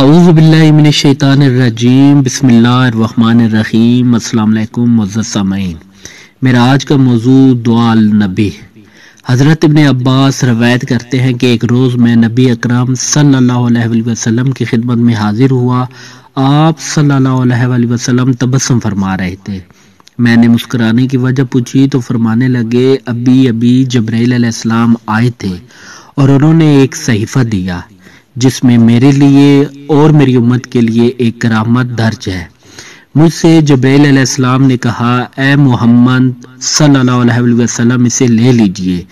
अऊज़बिल्लिमिनशैतानरजीम अस्सलाम वालेकुम मुज़्ज़ज़ मेरा आज का मौजू दुआ नबी। हज़रत इब्ने अब्बास रवायत करते हैं कि एक रोज़ मैं नबी अकरम सल्लल्लाहु अलैहि वसल्लम की खिदमत में हाजिर हुआ। आप सल्लल्लाहु अलैहि वसल्लम तबस्सुम फरमा रहे थे। मैंने मुस्कुराने की वजह पूछी तो फरमाने लगे, अभी अभी अलैहिस्सलाम आए थे और उन्होंने एक सहीफ़ा दिया। जिसमें मेरे लिए और मेरी उम्मत के लिए एक करामत दर्ज है। मुझसे जब्राइल सलाम ने कहा, ए मोहम्मद, सल्लल्लाहु अलैहि वसल्लम, इसे ले लीजिए।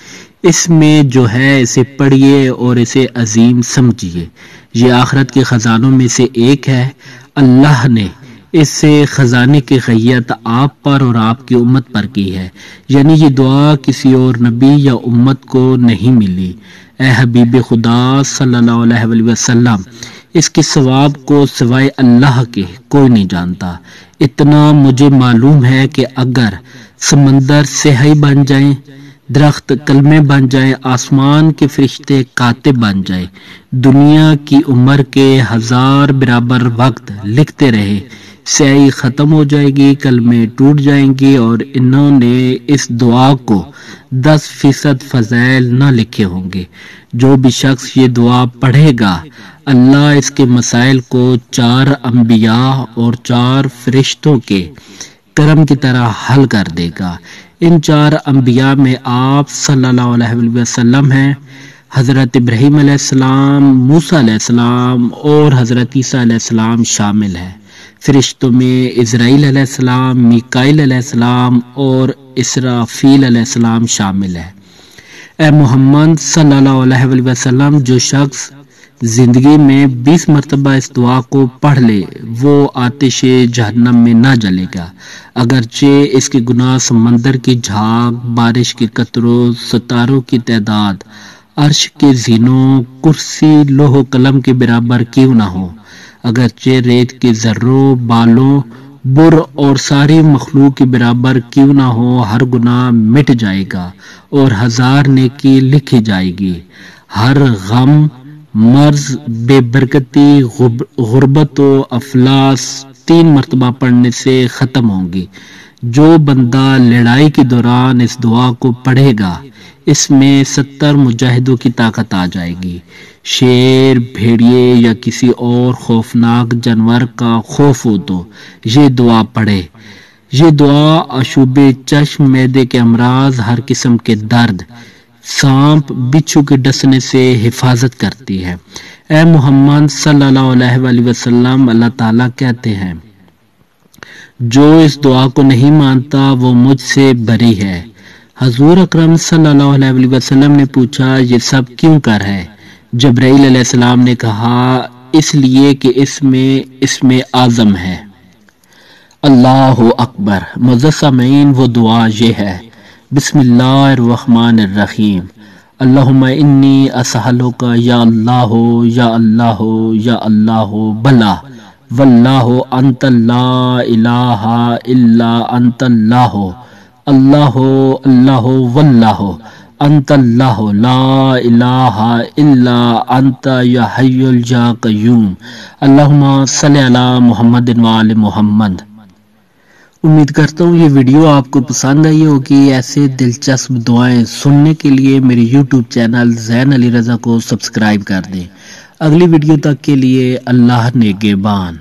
इसमें जो है, इसे पढ़िए और इसे अजीम समझिए। ये आखरत के ख़जानों में से एक है। अल्लाह ने इससे ख़जाने की खैत आप पर और आपकी उम्मत पर की है। यानी ये दुआ किसी और नबी या उम्मत को नहीं मिली। ए हबीब खुदा वसल्लम, इसके सवाब को सिवाय अल्लाह के कोई नहीं जानता। इतना मुझे मालूम है कि अगर समंदर सेहई बन जाए, दरख्त कलमे बन जाए, आसमान के फरिश्ते काते बन जाए, दुनिया की उम्र के हज़ार बराबर वक्त लिखते रहे स्याही ख़त्म हो जाएगी कल में टूट जाएँगी और इन्होंने इस दुआ को दस फ़ीसद फजैल न लिखे होंगे। जो भी शख्स ये दुआ पढ़ेगा, अल्लाह इसके मसाइल को चार अम्बिया और चार फरिश्तों के करम की तरह हल कर देगा। इन चार अम्बिया में आप सल्लल्लाहु अलैहि वसल्लम हैं। हज़रत इब्राहीम मूसा और हज़रत ईसा शामिल है। फरिश्तों में इसराइल सलाम, मिकाइल सलाम और इसराफील सलाम शामिल है। ए मोहम्मद वसल्लम, जो शख्स ज़िंदगी में 20 मरतबा इस दुआ को पढ़ ले, वो आतिश जहन्नम में ना जलेगा। अगरचे इसके गुनाह समंदर की झाग, बारिश के कतरों, सितारों की तादाद, अर्श के जीनों, कुर्सी, लोहो कलम के बराबर क्यों ना हो? अगरचे रेत के जर्रों, बालों, बुर और सारी मखलूक के बराबर क्यों ना हो, हर गुनाह मिट जाएगा और हज़ार नेकी लिखी जाएगी। हर गम, मर्ज, बेबरकती गुर्बत, अफलास तीन मरतबा पढ़ने से ख़त्म होंगी। जो बंदा लड़ाई के दौरान इस दुआ को पढ़ेगा, इसमें सत्तर मुजाहिदों की ताकत आ जाएगी। शेर, भेड़िए या किसी और खौफनाक जानवर का खौफ हो तो ये दुआ पढ़े। ये दुआ अशुभ चश्म मैदे के अमराज हर किस्म के दर्द, सांप बिच्छू के डसने से हिफाजत करती है। ए मोहम्मद सल्लल्लाहु अलैहि वसल्लम, अल्लाह ताला कहते हैं जो इस दुआ को नहीं मानता, वो मुझसे बरी है। हजूर अक्रम वसल्लम ने पूछा, ये सब क्यों कर है? जब्राइल सलाम ने कहा, इसलिए कि इसमें इसमें आज़म है। अल्लाह अकबर, मुजस्समीन, वो दुआ ये है। बिस्मिल्लाहिर्रहमानिर्रहीम। अल्लाहुम्मा इन्नी असहलुका या अल्लाह या अल्लाह या अल्लाह बला। वल्लाह अंतल्ला अंतल्लाह, अल्लाह अल्लाह वल्लाह, अंतल्लाह ला इलाहा इल्ला अंत या हय्युल जा कय्यूम अल्लाहुम्मा सल्ली अला मुहम्मद वाले मोहम्मद। उम्मीद करता हूँ ये वीडियो आपको पसंद आई होगी। ऐसे दिलचस्प दुआएँ सुनने के लिए मेरे यूट्यूब चैनल जैन अली रज़ा को सब्सक्राइब कर दें। अगली वीडियो तक के लिए अल्लाह ने गेबान